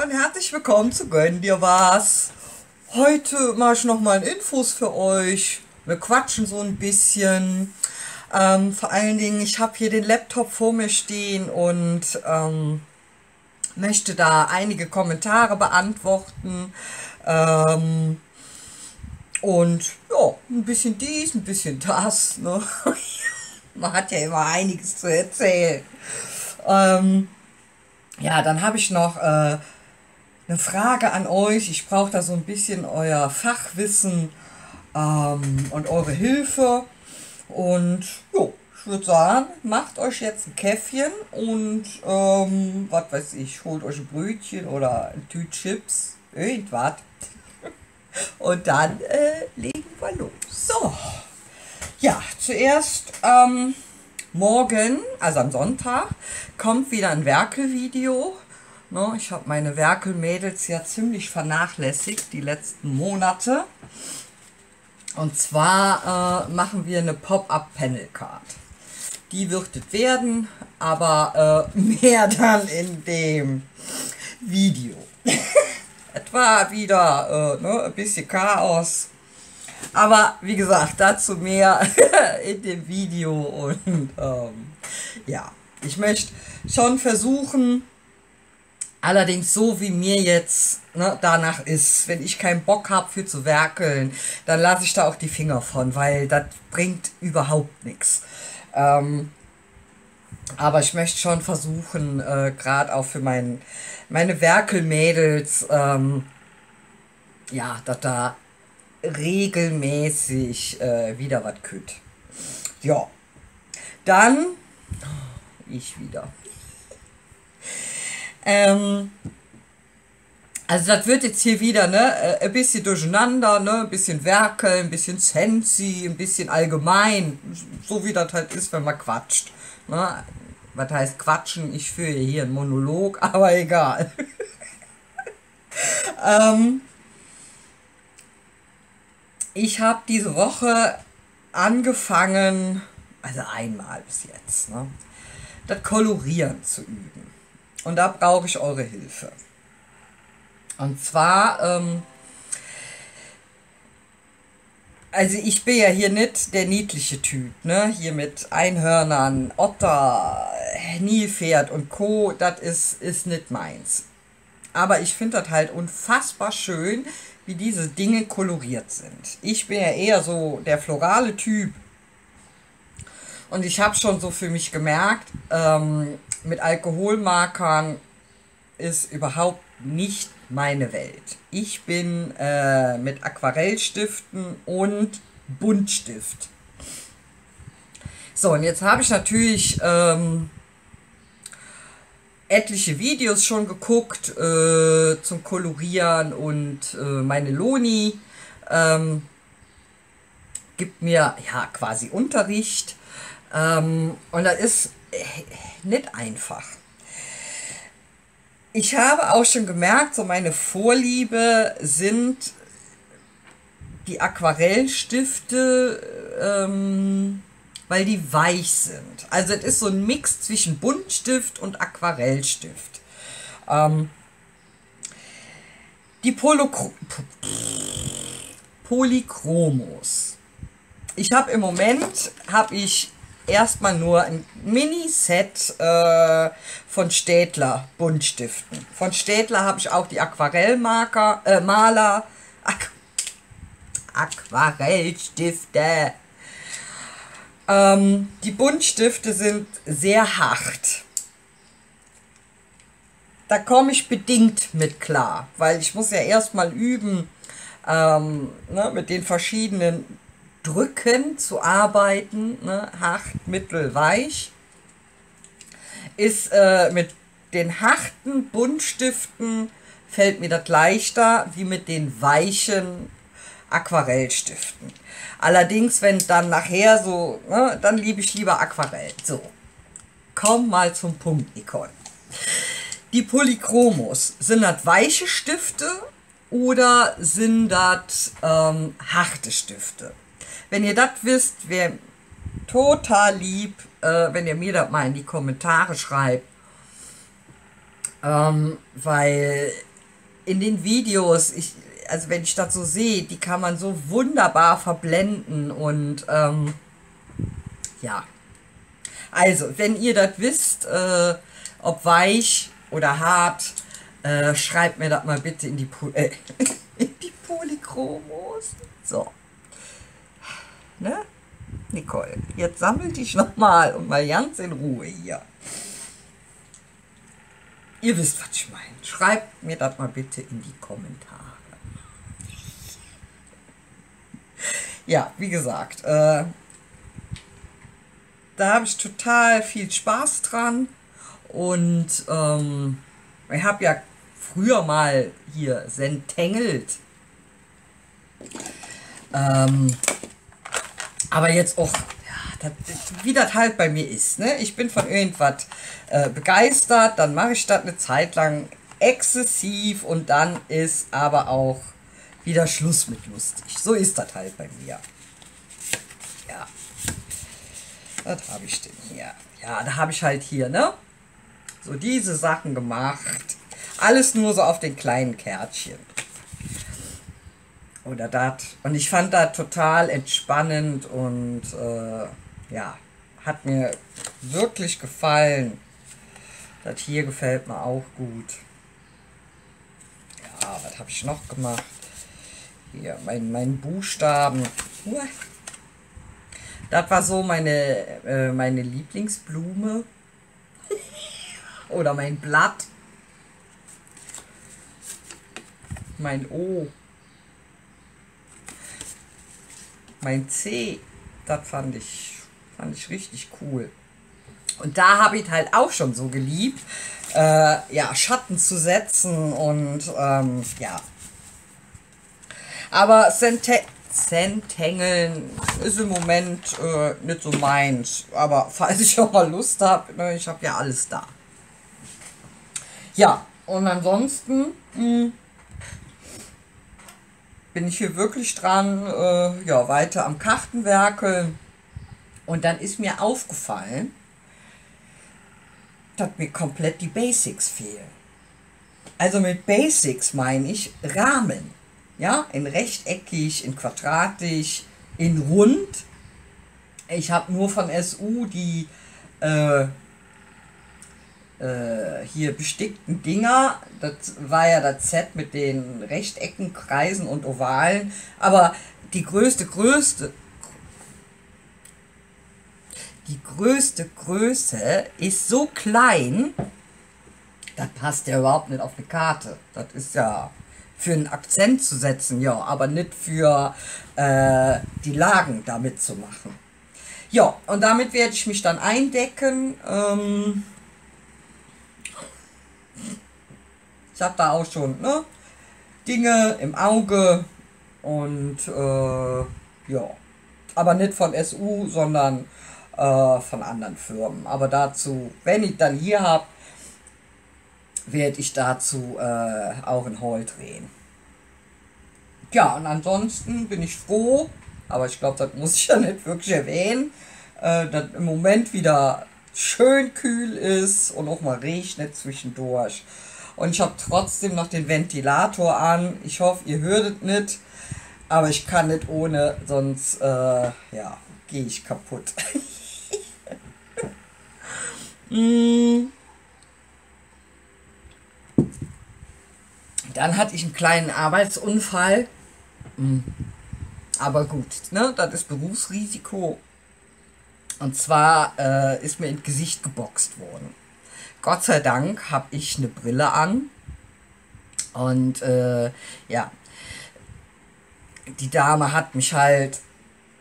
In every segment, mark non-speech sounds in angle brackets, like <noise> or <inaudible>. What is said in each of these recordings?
und herzlich willkommen zu Gönn dir was. Heute mache ich nochmal Infos für euch. Wir quatschen so ein bisschen. Ähm, vor allen Dingen, ich habe hier den Laptop vor mir stehen und ähm, möchte da einige Kommentare beantworten. Ähm, und ja, ein bisschen dies, ein bisschen das. Ne? <laughs> Man hat ja immer einiges zu erzählen. Ähm, ja, dann habe ich noch äh, eine Frage an euch. Ich brauche da so ein bisschen euer Fachwissen ähm, und eure Hilfe. Und jo, ich würde sagen, macht euch jetzt ein Käffchen und ähm, was weiß ich, holt euch ein Brötchen oder ein Tüt Chips, irgendwas. <laughs> Und dann äh, legen wir los. So, ja, zuerst ähm, morgen, also am Sonntag, kommt wieder ein Werkelvideo. Ne, ich habe meine Werkelmädels ja ziemlich vernachlässigt die letzten Monate. Und zwar äh, machen wir eine Pop-Up Panel Card. Die wird es werden, aber äh, <laughs> mehr dann in dem Video. <laughs> es war wieder äh, ne, ein bisschen Chaos. Aber wie gesagt, dazu mehr <laughs> in dem Video. Und ähm, ja, ich möchte schon versuchen, Allerdings so wie mir jetzt ne, danach ist, wenn ich keinen Bock habe für zu werkeln, dann lasse ich da auch die Finger von, weil das bringt überhaupt nichts. Ähm, aber ich möchte schon versuchen, äh, gerade auch für mein, meine Werkelmädels, ähm, ja, dass da regelmäßig äh, wieder was kütt. Ja, dann ich wieder. Ähm, also das wird jetzt hier wieder ne, äh, ein bisschen durcheinander, ne, ein bisschen Werkel, ein bisschen Sensi, ein bisschen allgemein, so wie das halt ist, wenn man quatscht. Ne. Was heißt quatschen? Ich führe hier einen Monolog, <laughs> aber egal. <laughs> ähm, ich habe diese Woche angefangen, also einmal bis jetzt, ne, das Kolorieren zu üben. Und da brauche ich eure Hilfe. Und zwar, ähm, also ich bin ja hier nicht der niedliche Typ, ne? Hier mit Einhörnern, Otter, Nilpferd und Co. Das ist, ist nicht meins. Aber ich finde das halt unfassbar schön, wie diese Dinge koloriert sind. Ich bin ja eher so der florale Typ. Und ich habe schon so für mich gemerkt, ähm, mit Alkoholmarkern ist überhaupt nicht meine Welt. Ich bin äh, mit Aquarellstiften und Buntstift. So, und jetzt habe ich natürlich ähm, etliche Videos schon geguckt äh, zum Kolorieren und äh, meine Loni ähm, gibt mir ja quasi Unterricht. Ähm, und das ist nicht einfach. Ich habe auch schon gemerkt, so meine Vorliebe sind die Aquarellstifte, ähm, weil die weich sind. Also es ist so ein Mix zwischen Buntstift und Aquarellstift. Ähm, die Polychromos. Ich habe im Moment habe ich erstmal nur ein Mini-Set äh, von Städtler Buntstiften. Von Städtler habe ich auch die Aquarellmarker, äh, Maler, Aqu Aquarellstifte. Ähm, die Buntstifte sind sehr hart. Da komme ich bedingt mit klar, weil ich muss ja erstmal üben ähm, ne, mit den verschiedenen Drücken zu arbeiten, ne, hart, mittel, weich, ist äh, mit den harten Buntstiften fällt mir das leichter wie mit den weichen Aquarellstiften. Allerdings, wenn dann nachher so, ne, dann liebe ich lieber Aquarell. So, komm mal zum Punkt, Nicole. Die Polychromos, sind das weiche Stifte oder sind das ähm, harte Stifte? Wenn ihr das wisst, wäre total lieb, äh, wenn ihr mir das mal in die Kommentare schreibt. Ähm, weil in den Videos, ich, also wenn ich das so sehe, die kann man so wunderbar verblenden und ähm, ja. Also, wenn ihr das wisst, äh, ob weich oder hart, äh, schreibt mir das mal bitte in die, po äh, <laughs> in die Polychromos. So. Ne? Nicole, jetzt sammel dich nochmal und mal ganz in Ruhe hier. Ihr wisst, was ich meine. Schreibt mir das mal bitte in die Kommentare. Ja, wie gesagt, äh, da habe ich total viel Spaß dran. Und ähm, ich habe ja früher mal hier sentengelt. Ähm, aber jetzt auch, ja, das, wie das halt bei mir ist. Ne? Ich bin von irgendwas äh, begeistert, dann mache ich das eine Zeit lang exzessiv und dann ist aber auch wieder Schluss mit lustig. So ist das halt bei mir. Ja. Was habe ich denn hier? Ja, da habe ich halt hier, ne? So diese Sachen gemacht. Alles nur so auf den kleinen Kärtchen. Oder das. Und ich fand das total entspannend und äh, ja, hat mir wirklich gefallen. Das hier gefällt mir auch gut. Ja, was habe ich noch gemacht? Hier, mein, mein Buchstaben. Das war so meine, äh, meine Lieblingsblume. <laughs> Oder mein Blatt. Mein O. Mein C. Das fand ich, fand ich richtig cool. Und da habe ich halt auch schon so geliebt, äh, ja, Schatten zu setzen und ähm, ja. Aber Sente Zentengeln ist im Moment äh, nicht so meins. Aber <laughs> falls ich auch mal Lust habe, ne, ich habe ja alles da. Ja, und ansonsten mh, hm, bin ich hier wirklich dran, äh, ja, weiter am Kartenwerkeln. Und dann ist mir aufgefallen, dass mir komplett die Basics fehlen. Also mit Basics meine ich Rahmen. Ja, in rechteckig, in quadratisch, in rund. Ich habe nur von SU die äh, äh, hier bestickten Dinger. Das war ja das Set mit den Rechtecken, Kreisen und Ovalen. Aber die größte, größte, die größte Größe ist so klein, das passt ja überhaupt nicht auf eine Karte. Das ist ja für einen Akzent zu setzen, ja, aber nicht für äh, die Lagen damit zu machen. Ja, und damit werde ich mich dann eindecken. Ähm ich habe da auch schon ne, Dinge im Auge und äh, ja, aber nicht von SU, sondern äh, von anderen Firmen. Aber dazu, wenn ich dann hier habe, werde ich dazu äh, auch ein Haul drehen. Ja, und ansonsten bin ich froh, aber ich glaube, das muss ich ja nicht wirklich erwähnen, äh, dass im Moment wieder schön kühl ist und auch mal regnet zwischendurch. Und ich habe trotzdem noch den Ventilator an. Ich hoffe, ihr hörtet nicht. Aber ich kann nicht ohne, sonst äh, ja, gehe ich kaputt. <laughs> mm. Dann hatte ich einen kleinen Arbeitsunfall. Mm. Aber gut, ne, das ist Berufsrisiko. Und zwar äh, ist mir ins Gesicht geboxt worden. Gott sei Dank habe ich eine Brille an. Und äh, ja, die Dame hat mich halt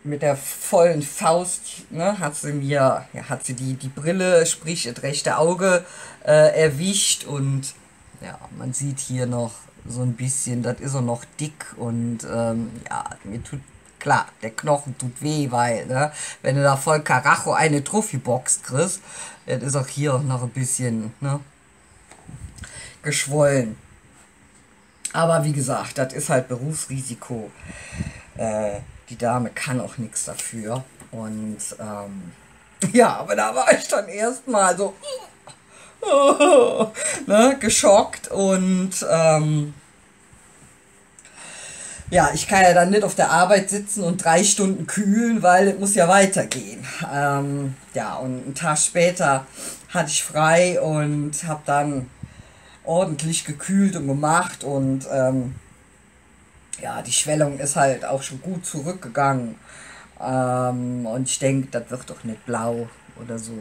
mit der vollen Faust, ne, hat sie mir, ja, hat sie die, die Brille, sprich das rechte Auge äh, erwischt. Und ja, man sieht hier noch so ein bisschen, das ist auch noch dick. Und ähm, ja, mir tut, klar, der Knochen tut weh, weil, ne, wenn du da voll Karacho eine Trophy-Box kriegst, das ist auch hier noch ein bisschen, ne, geschwollen. Aber wie gesagt, das ist halt Berufsrisiko. Äh, die Dame kann auch nichts dafür. Und ähm, <laughs> ja, aber da war ich dann erstmal so <laughs> ne, geschockt und ähm, ja, ich kann ja dann nicht auf der Arbeit sitzen und drei Stunden kühlen, weil es muss ja weitergehen. Ähm, ja, und einen Tag später hatte ich frei und habe dann ordentlich gekühlt und gemacht und ähm, ja, die Schwellung ist halt auch schon gut zurückgegangen. Ähm, und ich denke, das wird doch nicht blau oder so.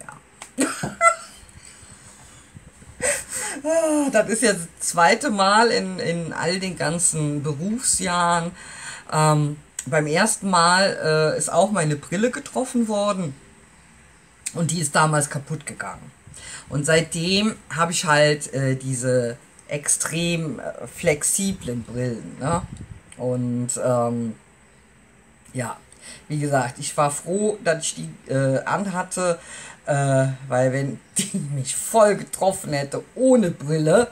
Ja. <laughs> Ah, das ist jetzt das zweite Mal in, in all den ganzen Berufsjahren. Ähm, beim ersten Mal äh, ist auch meine Brille getroffen worden und die ist damals kaputt gegangen. Und seitdem habe ich halt äh, diese extrem äh, flexiblen Brillen. Ne? Und ähm, ja, wie gesagt, ich war froh, dass ich die äh, anhatte, äh, weil wenn <laughs> die mich voll getroffen hätte ohne Brille,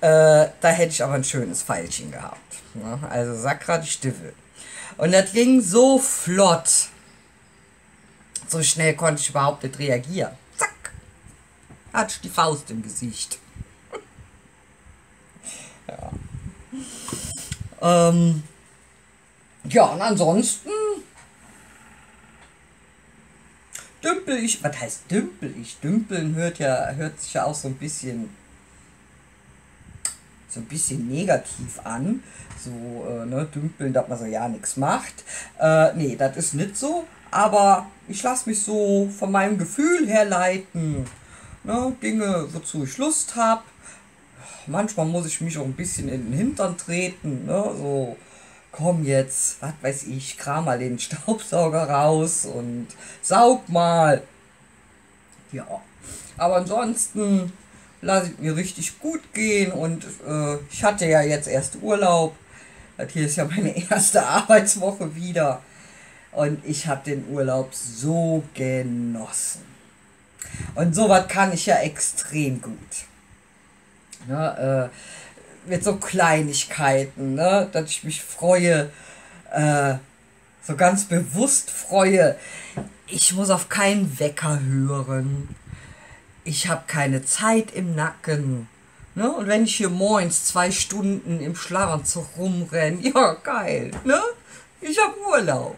äh, da hätte ich aber ein schönes Pfeilchen gehabt. Ne? Also Sakra die Stiefel. Und das ging so flott. So schnell konnte ich überhaupt nicht reagieren. Zack. Hatte ich die Faust im Gesicht. <laughs> ja. Ähm, ja, und ansonsten dümpel ich. Was heißt dümpel ich? Dümpeln hört ja, hört sich ja auch so ein bisschen so ein bisschen negativ an. So, äh, ne, dümpeln, dass man so ja nichts macht. Äh, nee, das ist nicht so. Aber ich lasse mich so von meinem Gefühl her leiten. Ne, Dinge, wozu ich Lust habe. Manchmal muss ich mich auch ein bisschen in den Hintern treten. Ne, so, komm jetzt, was weiß ich, kram mal den <laughs> Staubsauger raus und saug mal. Ja, aber ansonsten lasse ich mir richtig gut gehen und äh, ich hatte ja jetzt erst Urlaub. Das hier ist ja meine <laughs> erste Arbeitswoche wieder und ich habe den Urlaub so genossen. Und sowas kann ich ja extrem gut. Ja, äh, mit so Kleinigkeiten, ne? dass ich mich freue, äh, so ganz bewusst freue. Ich muss auf keinen Wecker hören. Ich habe keine Zeit im Nacken. Ne? Und wenn ich hier morgens zwei Stunden im Schlafanzug rumrenne, <laughs> ja geil, ne? Ich habe Urlaub.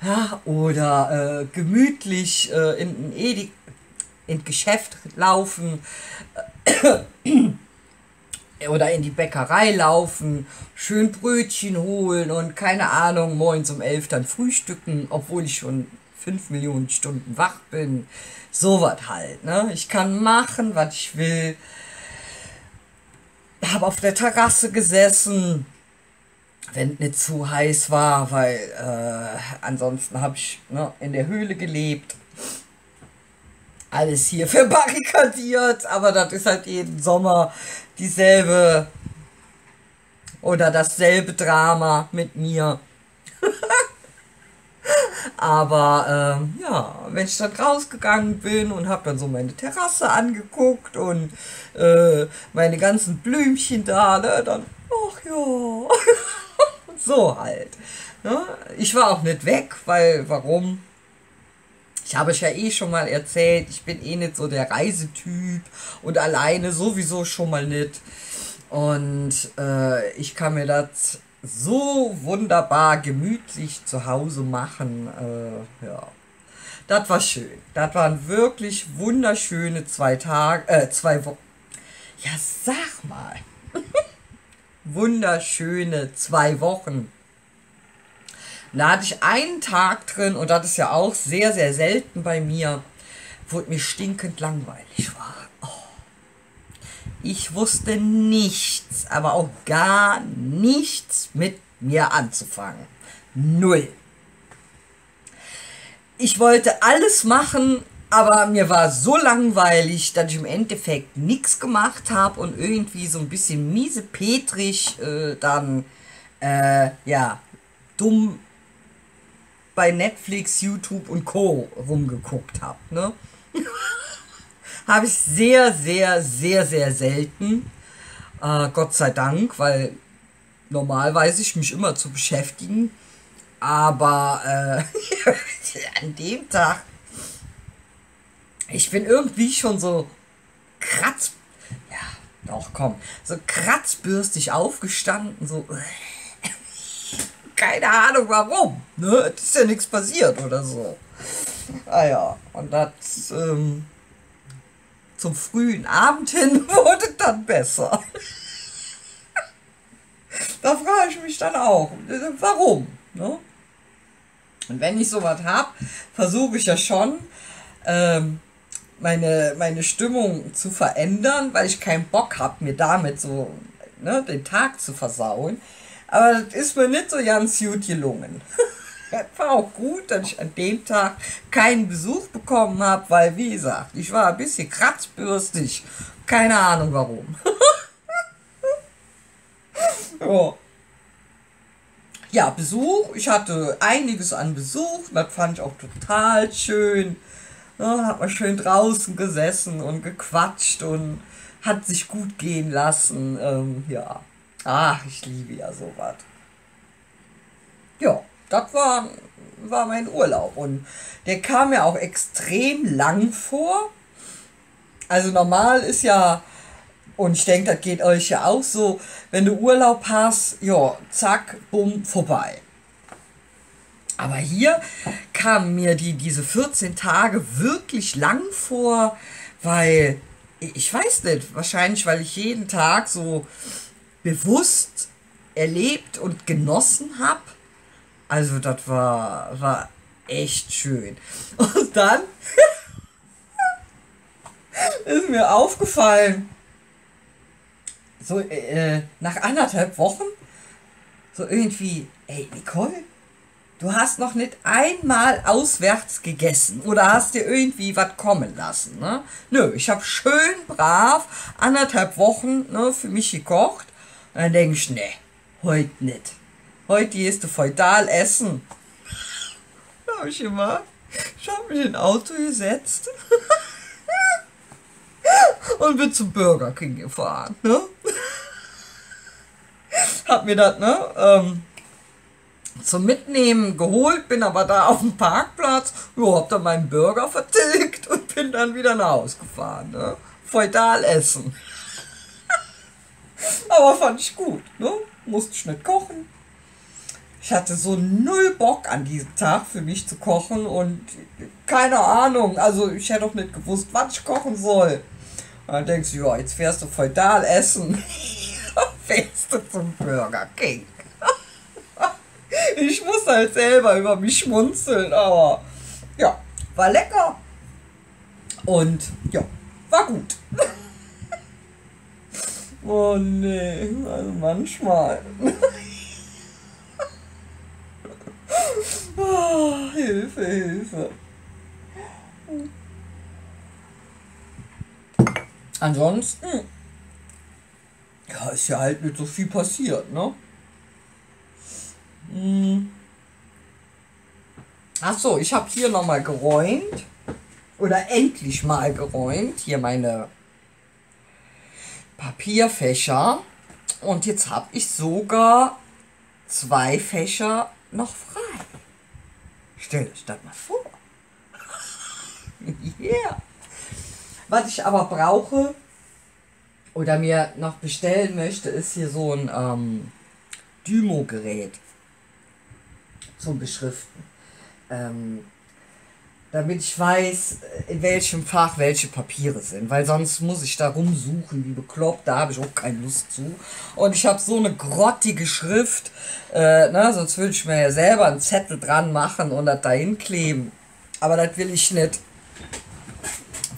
Ja, oder äh, gemütlich äh, in, in, Edi in Geschäft laufen oder in die Bäckerei laufen, schön Brötchen holen und keine Ahnung, morgens um elf dann frühstücken, obwohl ich schon fünf Millionen Stunden wach bin. So was halt, ne? Ich kann machen, was ich will. Habe auf der Terrasse gesessen, wenn es nicht zu heiß war, weil äh, ansonsten habe ich ne, in der Höhle gelebt alles hier verbarrikadiert, aber das ist halt jeden Sommer dieselbe oder dasselbe Drama mit mir. <laughs> Aber ähm, ja, wenn ich dann rausgegangen bin und habe dann so meine Terrasse angeguckt und äh, meine ganzen Blümchen da, ne, dann, ach ja, <laughs> so halt. Ne? Ich war auch nicht weg, weil, warum? Ich habe es ja eh schon mal erzählt, ich bin eh nicht so der Reisetyp und alleine sowieso schon mal nicht. Und äh, ich kann mir das so wunderbar gemütlich zu Hause machen. Äh, ja. Das war schön. Das waren wirklich wunderschöne zwei Tage, äh, zwei Wochen. Ja, sag mal. <laughs> wunderschöne zwei Wochen. Da hatte ich einen Tag drin und das ist ja auch sehr, sehr selten bei mir, wo mir stinkend langweilig war. Oh. Ich wusste nichts, aber auch gar nichts mit mir anzufangen. Null. Ich wollte alles machen, aber mir war so langweilig, dass ich im Endeffekt nichts gemacht habe und irgendwie so ein bisschen miesepetrig äh, dann, äh, ja, dumm bei Netflix, YouTube und Co. rumgeguckt habe. Ne? <laughs> habe ich sehr, sehr, sehr, sehr selten. Äh, Gott sei Dank, weil normal weiß ich mich immer zu beschäftigen. Aber äh, <laughs> an dem Tag, ich bin irgendwie schon so kratz, ja, Ach komm, so kratzbürstig aufgestanden, so. Keine Ahnung warum. Ne? Es ist ja nichts passiert oder so. Ah ja, und das ähm, zum frühen Abend hin <laughs> wurde dann besser. da frage ich mich dann auch, warum? Ne? Und wenn ich sowas habe, versuche ich ja schon, ähm, meine, meine Stimmung zu verändern, weil ich keinen Bock habe, mir damit so ne, den Tag zu versauen. Aber das ist mir nicht so ganz gut gelungen. <laughs> War auch gut, dass ich an dem Tag keinen Besuch bekommen habe, weil, wie gesagt, ich war ein bisschen kratzbürstig. Keine Ahnung warum. <laughs> ja. ja, Besuch. Ich hatte einiges an Besuch. Das fand ich auch total schön. Ja, hat man schön draußen gesessen und gequatscht und hat sich gut gehen lassen. Ähm, ja. Ach, ich liebe ja sowas. Ja, das war, war mein Urlaub. Und der kam mir auch extrem lang vor. Also normal ist ja, und ich denke, das geht euch ja auch so, wenn du Urlaub hast, ja, zack, bumm, vorbei. Aber hier kamen mir die, diese 14 Tage wirklich lang vor, weil, ich weiß nicht, wahrscheinlich, weil ich jeden Tag so bewusst erlebt und genossen habe. Also das war, war echt schön. <laughs> Und dann <laughs> ist mir aufgefallen, so äh, nach anderthalb Wochen, so irgendwie, ey Nicole, Du hast noch nicht einmal auswärts gegessen oder hast dir irgendwie was kommen lassen. Ne? Nö, ich habe schön brav anderthalb Wochen ne, für mich gekocht. Dann denke ich, ne, heute nicht. Heute gehst du feudal essen. Da habe ich immer, ich habe mich in ein Auto gesetzt <laughs> und bin zum Burger King gefahren. Ne? Hab mir das, ne? Ähm, zum Mitnehmen geholt, bin aber da auf dem Parkplatz, ja, hab dann meinen Burger vertilgt und bin dann wieder nach Hause gefahren. Ne? Feudal essen. Aber fand ich gut, ne? Musste ich nicht kochen. Ich hatte so null Bock an diesem Tag für mich zu kochen und keine Ahnung, also ich hätte auch nicht gewusst, was ich kochen soll. Und dann denkst du, ja, jetzt fährst du feudal essen. <laughs> fährst du zum Burger King. <laughs> Ich muss halt selber über mich schmunzeln, aber ja, war lecker. Und ja, war gut. <laughs> Oh nee, also manchmal. Oh, <laughs> Hilfe, Hilfe. Ansonsten, ja, ist ja halt nicht so viel passiert, ne? Hm. Achso, ich habe hier nochmal geräumt. Oder endlich mal geräumt. Hier meine Papierfächer. Und jetzt habe ich sogar zwei Fächer noch frei. Stell euch das mal vor. <laughs> yeah. Was ich aber brauche oder mir noch bestellen möchte, ist hier so ein ähm, Dymo-Gerät zum Beschriften. Ähm, damit ich weiß, in welchem Fach welche Papiere sind, weil sonst muss ich da rumsuchen, wie bekloppt, da habe ich auch keine Lust zu. Und ich habe so eine grottige Schrift, äh, ne, sonst würde ich mir ja selber einen Zettel dran machen und das dahin kleben. Aber das will ich nicht,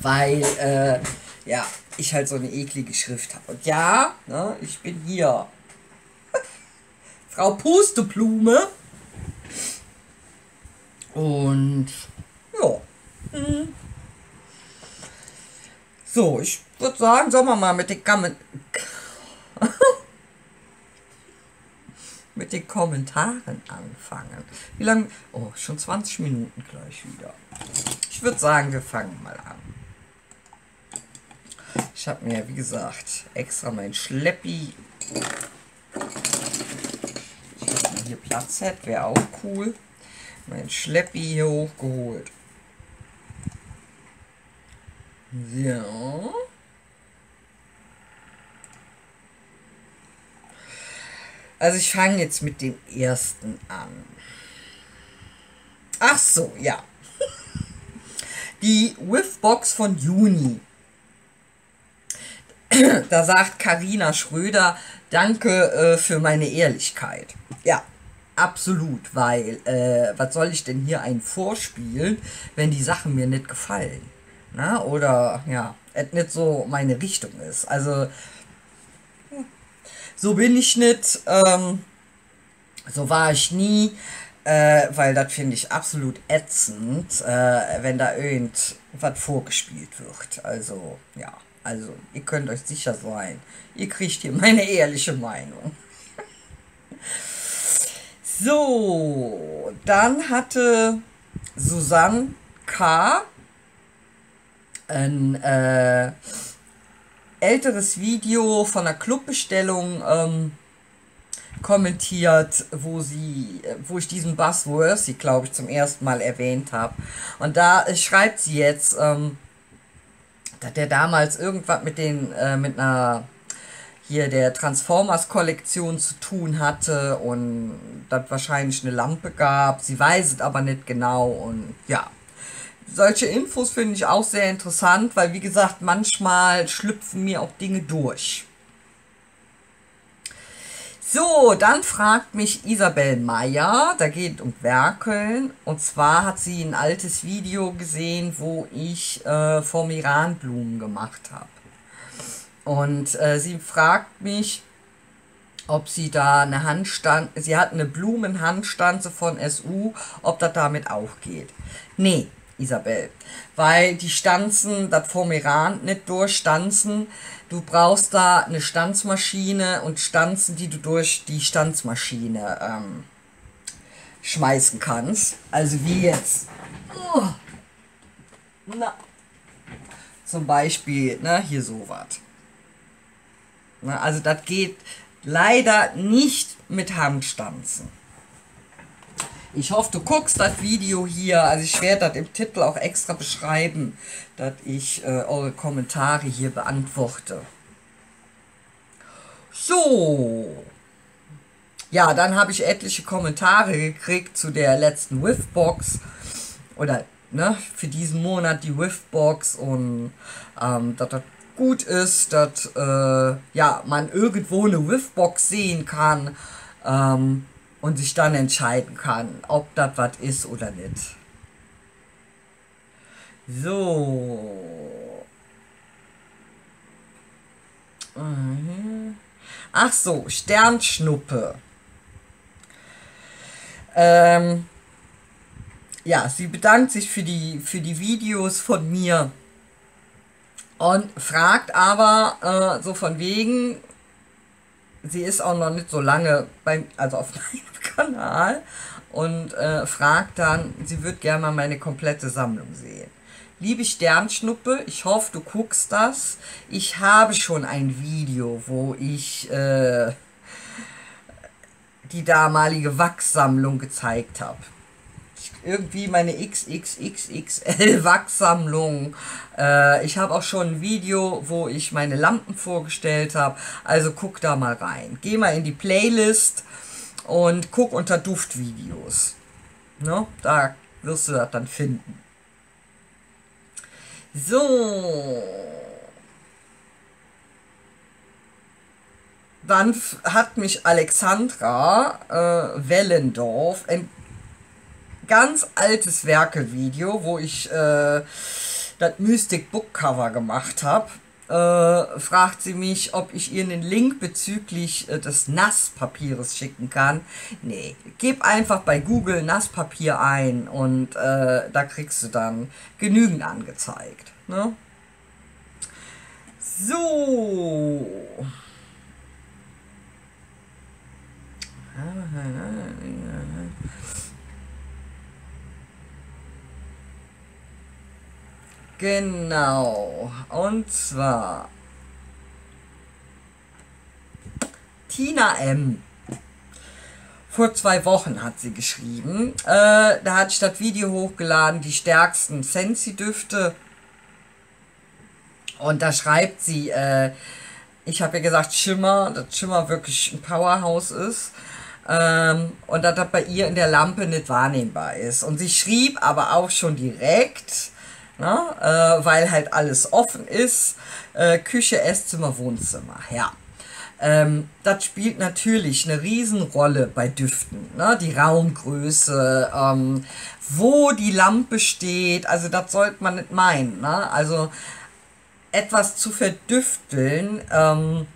weil, äh, ja, ich halt so eine eklige Schrift habe. Und ja, ne, ich bin hier. <laughs> Frau Pusteblume. Und ja. Mhm. So, ich würde sagen, sollen wir mal mit den Kommen <laughs> mit den Kommentaren anfangen. Wie lange? Oh, schon 20 Minuten gleich wieder. Ich würde sagen, wir fangen mal an. Ich habe mir, wie gesagt, extra mein Schleppi. Ich hier Platz hätte, wäre auch cool mein Schleppi hier hochgeholt. So. Also ich fange jetzt mit dem ersten an. Ach so, ja. <laughs> Die Whiffbox von Juni. Da sagt Karina Schröder, danke äh, für meine Ehrlichkeit. Ja, absolut, weil äh, was soll ich denn hier einen vorspielen, wenn die Sachen mir nicht gefallen? Na, oder ja, es nicht so meine Richtung ist. Also, so bin ich nicht, ähm, so war ich nie, äh, weil das finde ich absolut ätzend, äh, wenn da irgendwas vorgespielt wird. Also, ja, also, ihr könnt euch sicher sein, ihr kriegt hier meine ehrliche Meinung. <laughs> so, dann hatte Susanne K ein äh, älteres Video von einer Clubbestellung ähm, kommentiert, wo sie, wo ich diesen Buzzworthy, glaube ich, zum ersten Mal erwähnt habe. Und da schreibt sie jetzt, ähm, dass der damals irgendwas mit den, äh, mit einer hier der Transformers-Kollektion zu tun hatte und das wahrscheinlich eine Lampe gab. Sie weiß es aber nicht genau und ja solche Infos finde ich auch sehr interessant, weil wie gesagt, manchmal schlüpfen mir auch Dinge durch. So, dann fragt mich Isabel Meyer, da geht um Werkeln. Und zwar hat sie ein altes Video gesehen, wo ich äh, vom Iran Blumen gemacht habe. Und äh, sie fragt mich, ob sie da eine Handstand, sie hat eine Blumenhandstanze von SU, ob das damit auch geht. Nee, Isabel. Weil die Stanzen, das Formeran nicht durchstanzen. Du brauchst da eine Stanzmaschine und Stanzen, die du durch die Stanzmaschine ähm, schmeißen kannst. Also wie jetzt. Oh. Na. Zum Beispiel, ne, hier sowas. Also das geht leider nicht mit Handstanzen. Ich hoffe, du guckst das Video hier. Also ich werde das im Titel auch extra beschreiben, dass ich äh, eure Kommentare hier beantworte. So. Ja, dann habe ich etliche Kommentare gekriegt zu der letzten Whiffbox. Oder, ne, für diesen Monat die Whiffbox und ähm, dass das gut ist, dass äh, ja, man irgendwo eine Whiffbox sehen kann. Ähm, und sich dann entscheiden kann, ob das was ist oder nicht. So. Ach so, Sternschnuppe. Ähm, ja, sie bedankt sich für die, für die Videos von mir und fragt aber äh, so von wegen, sie ist auch noch nicht so lange beim, also auf <laughs> meinem Kanal und äh, fragt dann, sie würde gerne mal meine komplette Sammlung sehen. Liebe Sternschnuppe, ich hoffe, du guckst das. Ich habe schon ein Video, wo ich äh, die damalige Wachssammlung gezeigt habe irgendwie meine XXXXL <laughs> Wachssammlung. Äh, ich habe auch schon ein Video, wo ich meine Lampen vorgestellt habe. Also guck da mal rein. Geh mal in die Playlist und guck unter Duftvideos. Ne? Da wirst du das dann finden. So. Dann hat mich Alexandra äh, Wellendorf ganz altes Werke-Video, wo ich äh, das Mystic Book Cover gemacht habe. Äh, fragt sie mich, ob ich ihr einen Link bezüglich äh, des Nasspapiers schicken kann. Nee, gib einfach bei Google Nasspapier ein und äh, da kriegst du dann genügend angezeigt. Ne? So. Genau. Und zwar Tina M. Vor zwei Wochen hat sie geschrieben. Äh, da hat das Video hochgeladen, die stärksten Sensi-Düfte. Und da schreibt sie, äh, ich habe ja gesagt Schimmer, dass Schimmer wirklich ein Powerhouse ist. Ähm, und dass das bei ihr in der Lampe nicht wahrnehmbar ist. Und sie schrieb aber auch schon direkt, ne, äh, weil halt alles offen ist, äh, Küche, Esszimmer, Wohnzimmer. Ja. Ähm, das spielt natürlich eine Riesenrolle bei Düften. Ne? Die Raumgröße, ähm, wo die Lampe steht, also das sollte man nicht meinen. Ne? Also etwas zu verdüfteln, ähm,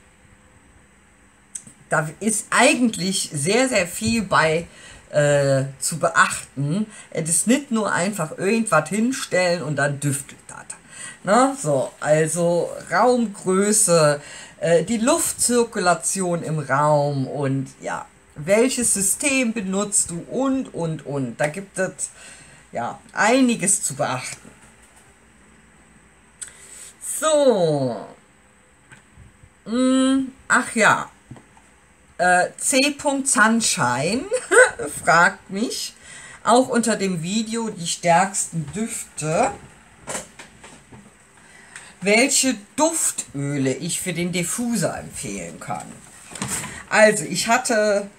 da ist eigentlich sehr, sehr viel bei äh, zu beachten. Es ist nicht nur einfach irgendwas hinstellen und dann düftelt das. Ne? So, also Raumgröße, äh, die Luftzirkulation im Raum und ja, welches System benutzt du und, und, und. Da gibt es ja einiges zu beachten. So. Hm, ach ja. Äh, C. Sunshine <laughs> fragt mich auch unter dem Video die stärksten Düfte welche Duftöle ich für den Diffuser empfehlen kann. Also ich hatte,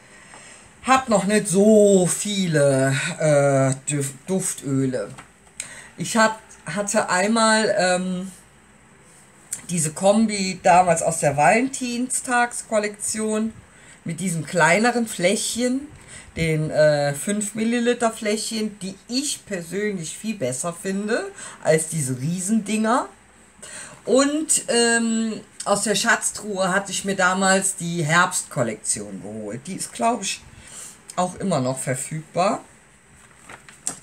habe noch nicht so viele äh, Duftöle. Ich hat, hatte einmal ähm, diese Kombi damals aus der Valentinstagskollektion mit diesem kleineren Fläschchen, den äh, 5 Milliliter Fläschchen, die ich persönlich viel besser finde als diese Riesendinger. Und ähm, aus der Schatztruhe hatte ich mir damals die Herbstkollektion geholt. Die ist, glaube ich, auch immer noch verfügbar.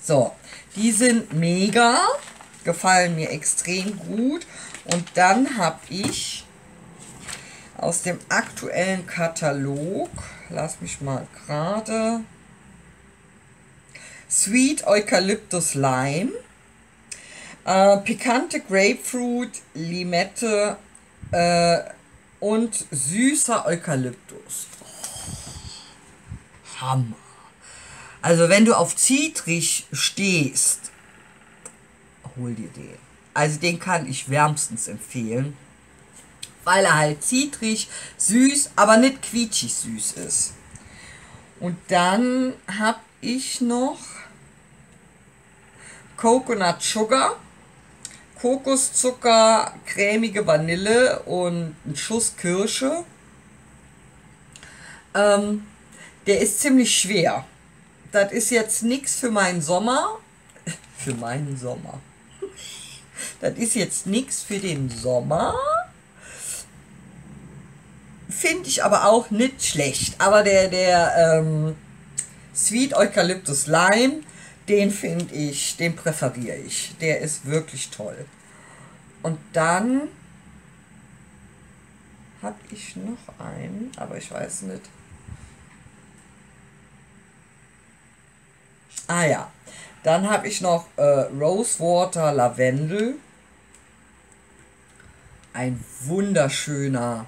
So, die sind mega, gefallen mir extrem gut. Und dann habe ich aus dem aktuellen Katalog, lass mich mal gerade, Sweet Eucalyptus Lime äh, pikante Grapefruit, Limette äh, und süßer Eukalyptus. Oh, Hammer. Also wenn du auf Zitrich stehst, hol dir den. Also den kann ich wärmstens empfehlen, weil er halt zitrig, süß, aber nicht quietschig süß ist. Und dann habe ich noch Coconut Sugar. Kokoszucker, cremige Vanille und ein Schuss Kirsche. Ähm, der ist ziemlich schwer. Das ist jetzt nichts für meinen Sommer. <laughs> für meinen Sommer. <laughs> das ist jetzt nichts für den Sommer. Finde ich aber auch nicht schlecht. Aber der, der ähm, Sweet Eucalyptus Lime, den finde ich, den präferiere ich. Der ist wirklich toll. Und dann habe ich noch einen, aber ich weiß nicht. Ah ja, dann habe ich noch äh, Rosewater Lavendel. Ein wunderschöner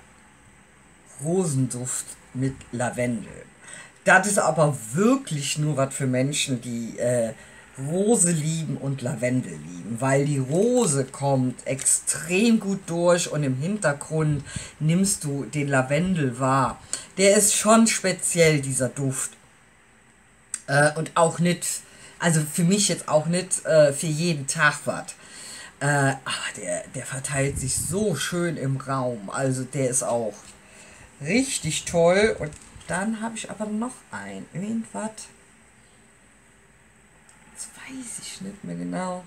Rosenduft mit Lavendel. Das ist aber wirklich nur was für Menschen, die äh, Rose lieben und Lavendel lieben, weil die Rose kommt extrem gut durch und im Hintergrund nimmst du den Lavendel wahr. Der ist schon speziell, dieser Duft. Äh, und auch nicht, also für mich jetzt auch nicht äh, für jeden Tag was. Äh, aber der, der verteilt sich so schön im Raum. Also der ist auch richtig toll. Und dann habe ich aber noch ein. Irgendwas. Das weiß ich nicht mehr genau.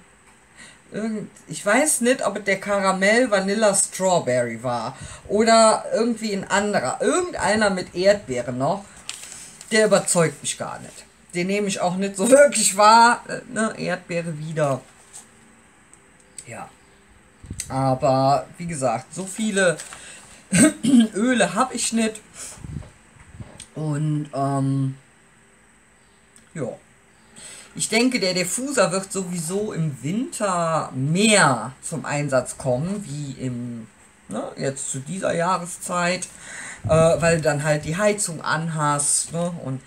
Irgend, ich weiß nicht, ob es der Karamell Vanilla Strawberry war. Oder irgendwie ein anderer. Irgendeiner mit Erdbeere noch. Der überzeugt mich gar nicht. Den nehme ich auch nicht so <laughs> wirklich wahr. Ne? Erdbeere wieder. Ja. Aber wie gesagt, so viele <clears throat> Öle habe ich nicht. Und ähm, ja. Ich denke, der Diffuser wird sowieso im Winter mehr zum Einsatz kommen, wie im, ne, jetzt zu dieser Jahreszeit, äh, weil dann halt die Heizung anhast, ne, und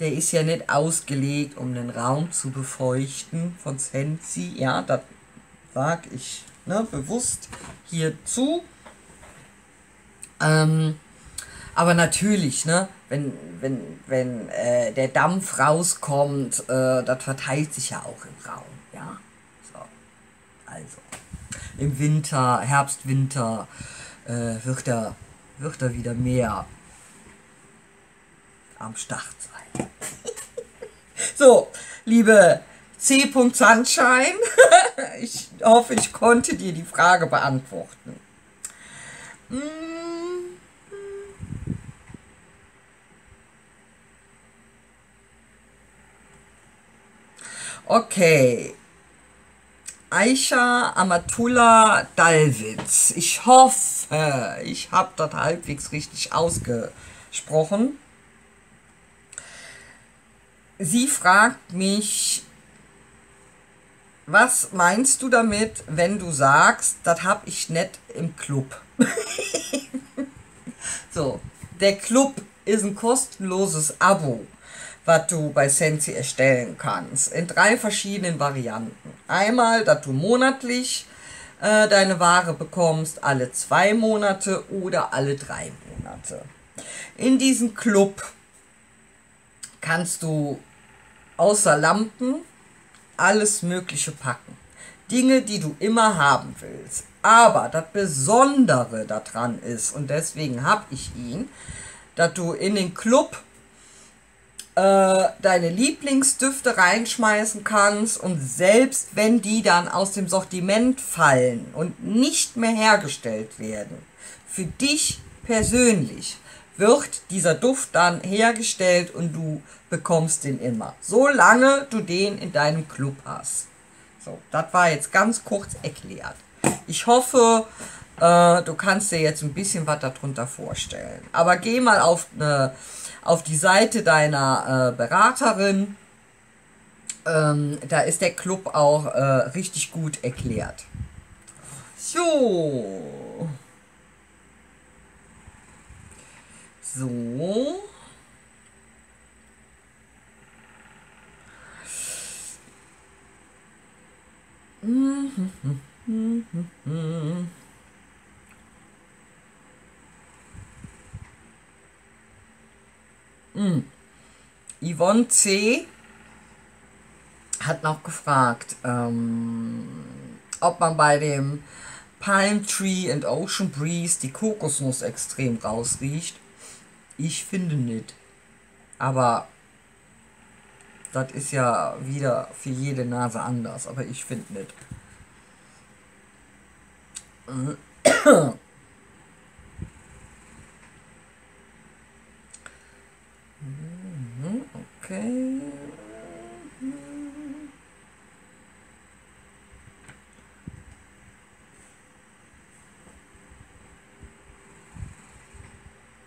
der ist ja nicht ausgelegt, um den Raum zu befeuchten von Sensi, ja, das sag ich ne, bewusst hierzu. Ähm, aber natürlich, ne, wenn, wenn, wenn äh, der Dampf rauskommt, äh, das verteilt sich ja auch im Raum, ja. So. Also, im Winter, Herbst, Winter äh, wird, er, wird er wieder mehr am Start sein. <laughs> so, liebe C. Sunshine, <laughs> ich hoffe, ich konnte dir die Frage beantworten. Mm. Okay. Aisha Amatullah Dalwitz. Ich hoffe, ich habe das halbwegs richtig ausgesprochen. Sie fragt mich, was meinst du damit, wenn du sagst, das habe ich nicht im Club? <laughs> so, der Club ist ein kostenloses Abo, was du bei Sensi erstellen kannst. In drei verschiedenen Varianten. Einmal, dass du monatlich äh, deine Ware bekommst, alle zwei Monate oder alle drei Monate. In diesem Club kannst du außer Lampen alles Mögliche packen. Dinge, die du immer haben willst. Aber das Besondere daran ist, und deswegen habe ich ihn, dass du in den Club äh, deine Lieblingsdüfte reinschmeißen kannst und selbst wenn die dann aus dem Sortiment fallen und nicht mehr hergestellt werden, für dich persönlich wird dieser Duft dann hergestellt und du bekommst den immer. Solange du den in deinem Club hast. So, das war jetzt ganz kurz erklärt. Ich hoffe, äh, du kannst dir jetzt ein bisschen was darunter vorstellen. Aber geh mal auf, eine, auf die Seite deiner äh, Beraterin. Ähm, da ist der Club auch äh, richtig gut erklärt. So. So. Mm. Yvonne C. hat noch gefragt, ähm, ob man bei dem Palm Tree and Ocean Breeze die Kokosnuss extrem rausriecht. Ich finde nicht. Aber das ist ja wieder für jede Nase anders, aber ich finde nicht. Okay.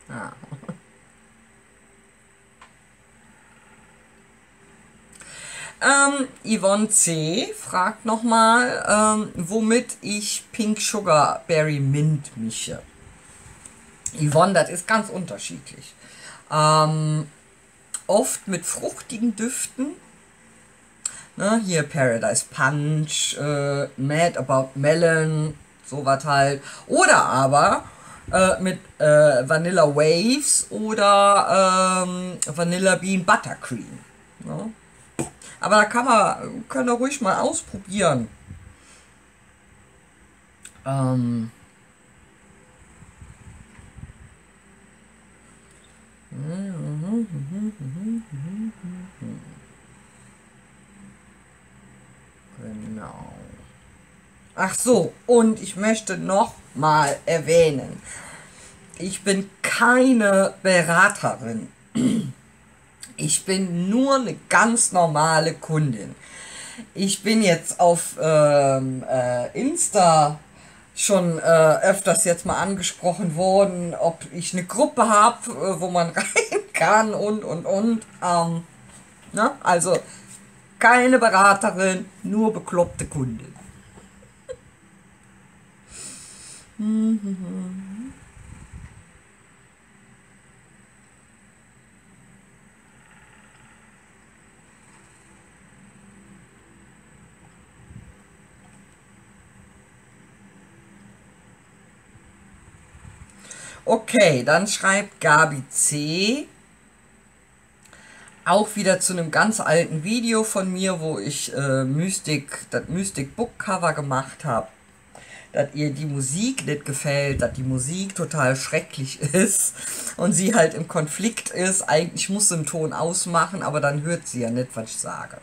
Ah. Ähm, Yvonne C. fragt nochmal, ähm, womit ich Pink Sugar Berry Mint mische. Yvonne, das ist ganz unterschiedlich. Ähm, oft mit fruchtigen Düften. Ne, hier Paradise Punch, äh, Mad About Melon, sowas halt. Oder aber äh, mit äh, Vanilla Waves oder ähm, Vanilla Bean Buttercream. Ne? Aber da kann man, können wir ruhig mal ausprobieren. Ähm. Genau. Ach so, und ich möchte noch mal erwähnen, ich bin keine Beraterin. Ich bin nur eine ganz normale Kundin. Ich bin jetzt auf ähm, äh, Insta schon äh, öfters jetzt mal angesprochen worden, ob ich eine Gruppe habe, äh, wo man <laughs> rein kann und und und. Ähm, ne? Also keine Beraterin, nur bekloppte Kundin. <laughs> Okay, dann schreibt Gabi C. Auch wieder zu einem ganz alten Video von mir, wo ich äh, Mystic, das Mystic Book Cover gemacht habe. Dass ihr die Musik nicht gefällt, dass die Musik total schrecklich <laughs> ist und sie halt im Konflikt ist. Eigentlich muss sie einen Ton ausmachen, aber dann hört sie ja nicht, was ich sage.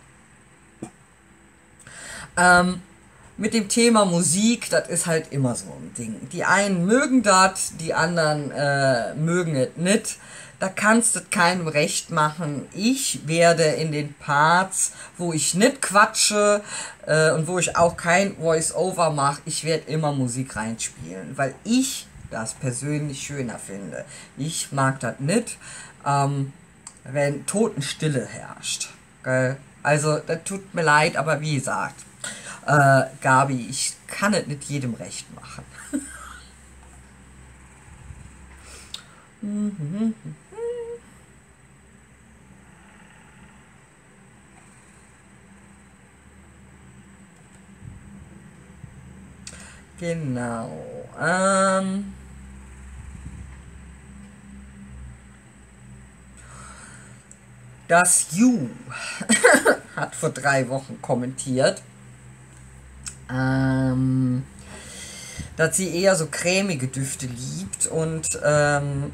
Ähm, mit dem Thema Musik, das ist halt immer so ein Ding. Die einen mögen das, die anderen äh, mögen es nicht. Da kannst du keinem recht machen. Ich werde in den Parts, wo ich nicht quatsche äh, und wo ich auch kein Voice-Over mache, ich werde immer Musik reinspielen, weil ich das persönlich schöner finde. Ich mag das nicht, ähm, wenn Totenstille herrscht. Gell? Also, das tut mir leid, aber wie gesagt, äh, Gabi, ich kann es nicht jedem recht machen. <laughs> genau. Ähm. Das You <laughs> hat vor drei Wochen kommentiert ähm, dass sie eher so cremige Düfte liebt und ähm,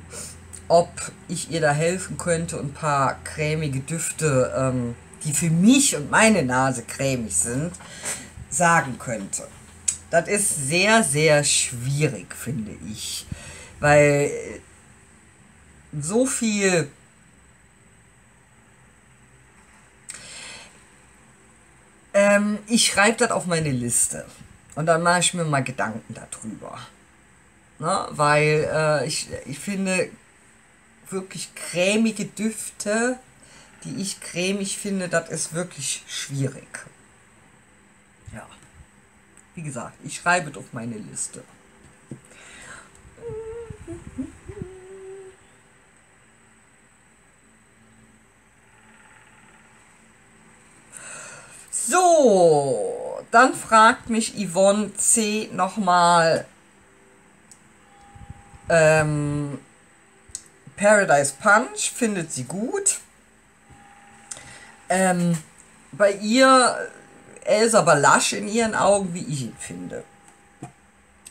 ob ich ihr da helfen könnte und ein paar cremige Düfte, ähm, die für mich und meine Nase cremig sind, sagen könnte. Das ist sehr, sehr schwierig, finde ich, weil so viel Ähm, ich schreibe das auf meine Liste. Und dann mache ich mir mal Gedanken darüber. Ne? Weil äh, ich, ich finde wirklich cremige Düfte, die ich cremig finde, das ist wirklich schwierig. Ja. Wie gesagt, ich schreibe auf meine Liste. So, dann fragt mich Yvonne C. nochmal ähm, Paradise Punch findet sie gut. Ähm, bei ihr, er ist aber lasch in ihren Augen, wie ich ihn finde.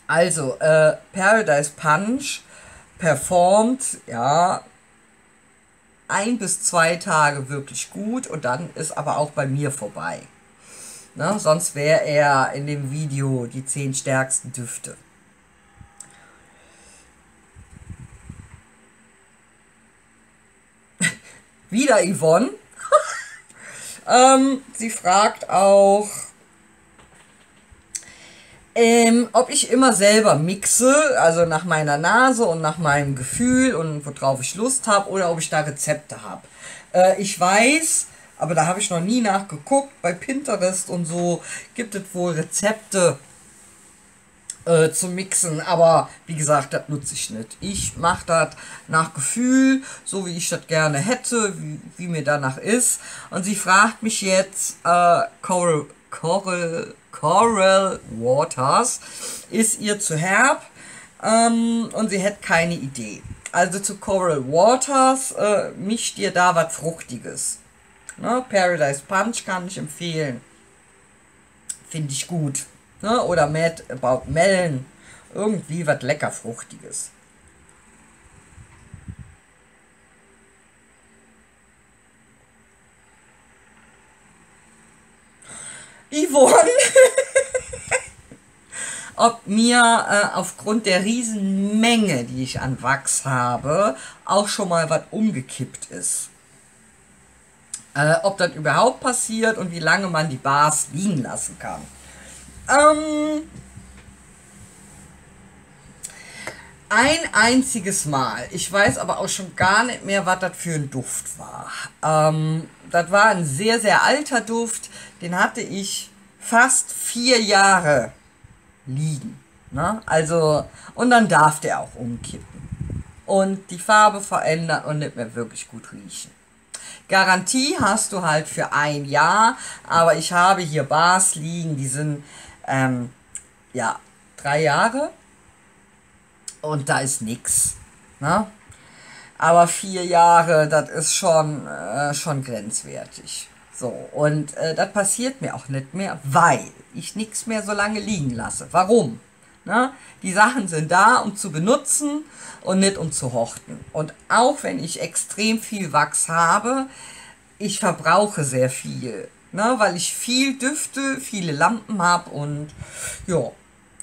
Also, äh, Paradise Punch performt, ja, ein bis zwei Tage wirklich gut und dann ist aber auch bei mir vorbei. Ne? Sonst wäre er in dem Video die 10 stärksten Düfte. <laughs> Wieder Yvonne. <laughs> ähm, sie fragt auch, ähm, ob ich immer selber mixe, also nach meiner Nase und nach meinem Gefühl und worauf ich Lust habe, oder ob ich da Rezepte habe. Äh, ich weiß, aber da habe ich noch nie nachgeguckt. Bei Pinterest und so gibt es wohl Rezepte äh, zum Mixen, aber wie gesagt, das nutze ich nicht. Ich mache das nach Gefühl, so wie ich das gerne hätte, wie, wie, mir danach ist. Und sie fragt mich jetzt, äh, Coral, Coral, Coral Waters, ist ihr zu herb? Ähm, und sie hätte keine Idee. Also zu Coral Waters äh, mischt ihr da was Fruchtiges. Ne? Paradise Punch kann ich empfehlen. Finde ich gut. Ne? Oder Mad About Melon. Irgendwie was lecker Fruchtiges. Yvonne, <laughs> ob mir äh, aufgrund der riesen Menge, die ich an Wachs habe, auch schon mal was umgekippt ist äh, ob das überhaupt passiert und wie lange man die Bars liegen lassen kann. Ähm, ein einziges Mal. Ich weiß aber auch schon gar nicht mehr, was das für ein Duft war. Ähm, das war ein sehr, sehr alter Duft. Den hatte ich fast vier Jahre liegen. Ne? Also, und dann darf der auch umkippen. Und die Farbe verändern und nicht mehr wirklich gut riechen. Garantie hast du halt für ein Jahr, aber ich habe hier Bars liegen, die sind, ähm, ja, drei Jahre und da ist nichts. Ne? Aber vier Jahre, das ist schon, äh, schon grenzwertig. So, und äh, das passiert mir auch nicht mehr, weil ich nichts mehr so lange liegen lasse. Warum? Ne? Die Sachen sind da, um zu benutzen und nicht um zu horten. Und auch wenn ich extrem viel Wachs habe, ich verbrauche sehr viel, ne? weil ich viel Düfte, viele Lampen habe und ja,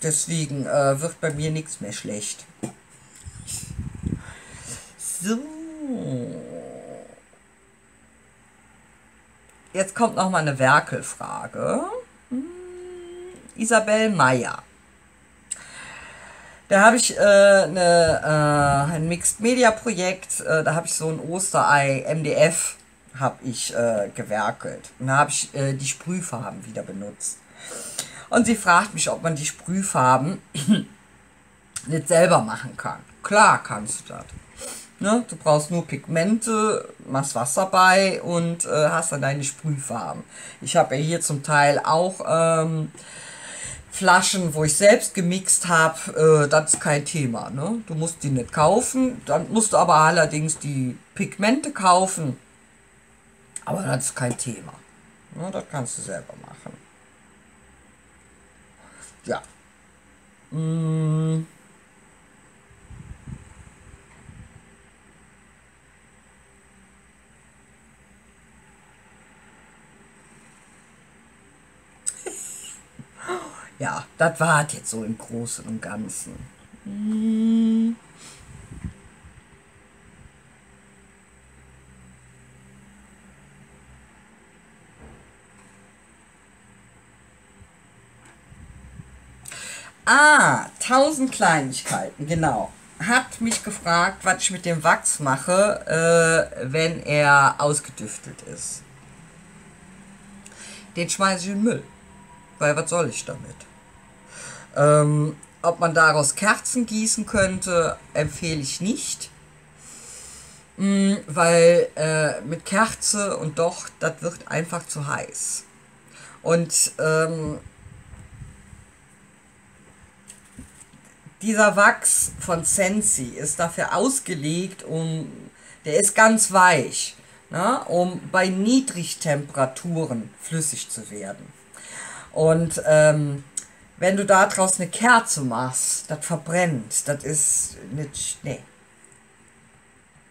deswegen äh, wird bei mir nichts mehr schlecht. So. Jetzt kommt noch mal eine Werkelfrage. Hm, Isabel Meyer. Da habe ich äh, eine, äh, ein Mixed Media Projekt, äh, da habe ich so ein Osterei MDF habe ich äh, gewerkelt. Und da habe ich äh, die Sprühfarben wieder benutzt. Und sie fragt mich, ob man die Sprühfarben <clears throat> nicht selber machen kann. Klar kannst du das. Ne? Du brauchst nur Pigmente, machst Wasser bei und äh, hast dann deine Sprühfarben. Ich habe ja hier zum Teil auch ähm, Flaschen, wo ich selbst gemixt habe, äh, das ist kein Thema. Ne? Du musst die nicht kaufen, dann musst du aber allerdings die Pigmente kaufen. Aber das ist kein Thema. Ne? Das kannst du selber machen. Ja. Mmh. Ja, das war jetzt so im Großen und Ganzen. Hm. Ah, tausend Kleinigkeiten, genau. Hat mich gefragt, was ich mit dem Wachs mache, äh, wenn er ausgedüftet ist. Den schmeiße ich in den Müll. Weil was soll ich damit? Ähm, ob man daraus Kerzen gießen könnte, empfehle ich nicht. Mm, weil äh, mit Kerze und doch, das wird einfach zu heiß. Und ähm, dieser Wachs von Sensi ist dafür ausgelegt, um, der ist ganz weich, ne, um bei Niedrigtemperaturen flüssig zu werden. Und ähm, wenn du da draus eine Kerze machst, das verbrennt, das ist nicht, nee.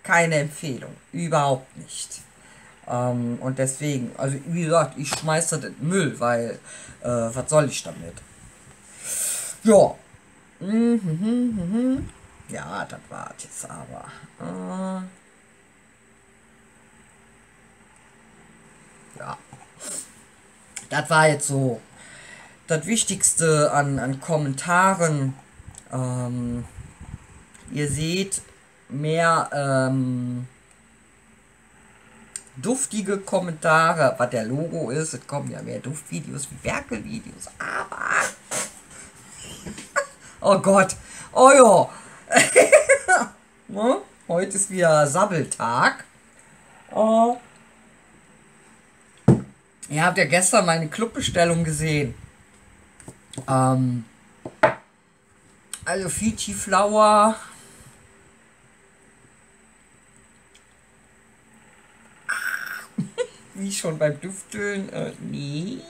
Keine Empfehlung, überhaupt nicht. Ähm, und deswegen, also wie gesagt, ich schmeiß das in den Müll, weil, äh, was soll ich damit? Ja. Mhm, mhm, mhm. Ja, das war jetzt aber. Äh, ja. Das war jetzt so das Wichtigste an, an Kommentaren. Ähm, ihr seht mehr ähm, duftige Kommentare, was der Logo ist. Es kommen ja mehr Duftvideos wie Werkelvideos, aber. <laughs> oh Gott. Oh ja. <laughs> ne? Heute ist wieder Sabbeltag. Oh. Ihr habt ja gestern meine Clubbestellung gesehen. Ähm, also Fiji Flower. <laughs> Wie schon beim Düfteln. Äh, nee.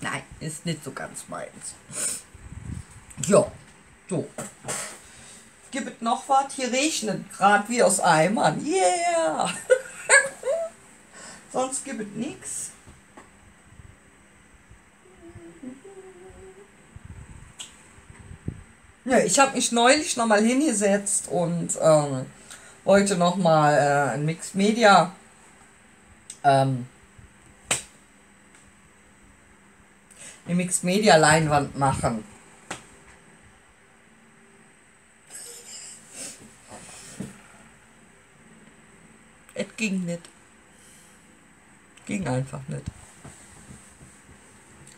Nein, ist nicht so ganz meins. Ja, so. Gibt es noch was? Hier regnet gerade wie aus Eimern. Yeah! <laughs> Sonst gibt es nichts. Ja, ich habe mich neulich nochmal hingesetzt und ähm, wollte nochmal äh, ein Mixed Media ähm, eine Mixed Media Leinwand machen. Es ging nicht. Ging einfach nicht.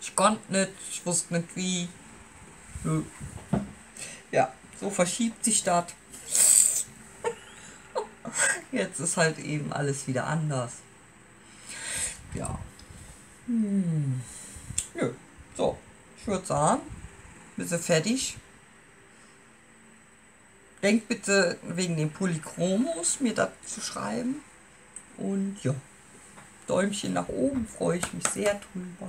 Ich konnte nicht, ich wusste nicht wie. Ja, so verschiebt sich das. <laughs> Jetzt ist halt eben alles wieder anders. Ja. Hm. Ja, so, ich würde sagen, wir sind fertig. denkt bitte wegen dem Polychromos mir das zu schreiben. Und ja, Däumchen nach oben, freue ich mich sehr drüber.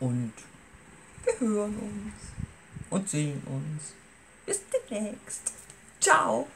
Und wir hören uns und sehen uns. Bis demnächst. Ciao.